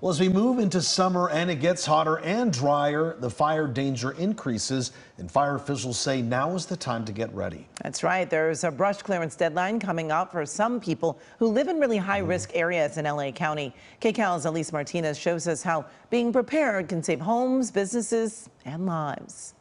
Well, as we move into summer and it gets hotter and drier, the fire danger increases, and fire officials say now is the time to get ready. That's right. There's a brush clearance deadline coming up for some people who live in really high risk mm. areas in LA County. KCAL's Alys Martinez shows us how being prepared can save homes, businesses, and lives.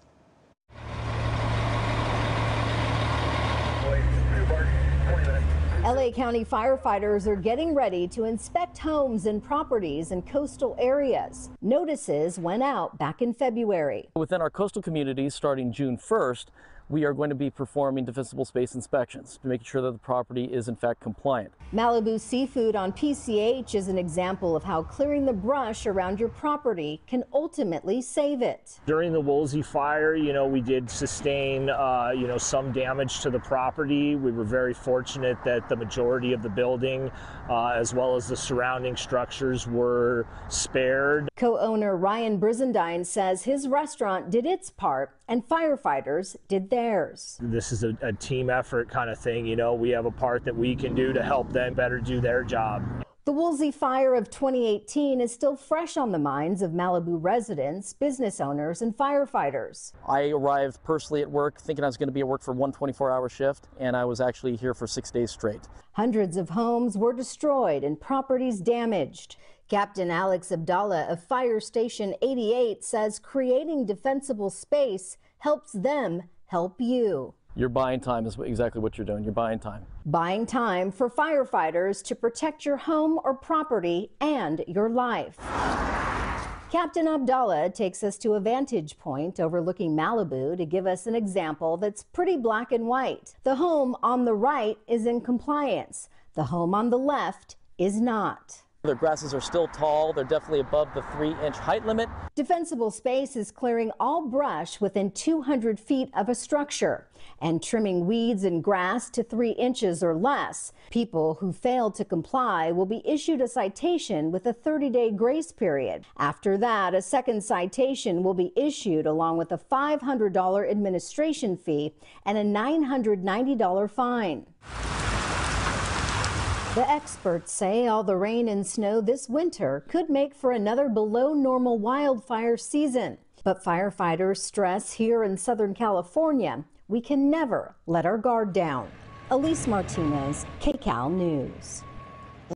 LA County firefighters are getting ready to inspect homes and properties in coastal areas. Notices went out back in February. Within our coastal communities starting June 1st, we are going to be performing defensible space inspections to make sure that the property is in fact compliant. Malibu Seafood on PCH is an example of how clearing the brush around your property can ultimately save it. During the Woolsey fire, you know, we did sustain, uh, you know, some damage to the property. We were very fortunate that the majority of the building, uh, as well as the surrounding structures, were spared. Co-owner Ryan Brizendine says his restaurant did its part and firefighters did theirs. This is a, a team effort kind of thing. You know, we have a part that we can do to help them better do their job. The Woolsey fire of 2018 is still fresh on the minds of Malibu residents, business owners, and firefighters. I arrived personally at work thinking I was going to be at work for one 24 hour shift, and I was actually here for six days straight. Hundreds of homes were destroyed and properties damaged. Captain Alex Abdallah of Fire Station 88 says creating defensible space helps them help you. You're buying time is exactly what you're doing. You're buying time. Buying time for firefighters to protect your home or property and your life. Captain Abdallah takes us to a vantage point overlooking Malibu to give us an example that's pretty black and white. The home on the right is in compliance. The home on the left is not. Their grasses are still tall. They're definitely above the three inch height limit. Defensible space is clearing all brush within 200 feet of a structure and trimming weeds and grass to three inches or less. People who fail to comply will be issued a citation with a 30 day grace period. After that, a second citation will be issued along with a $500 administration fee and a $990 fine. The experts say all the rain and snow this winter could make for another below normal wildfire season. But firefighters stress here in Southern California, we can never let our guard down. Alys Martinez, KCAL News.